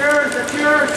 Cheers, cheers.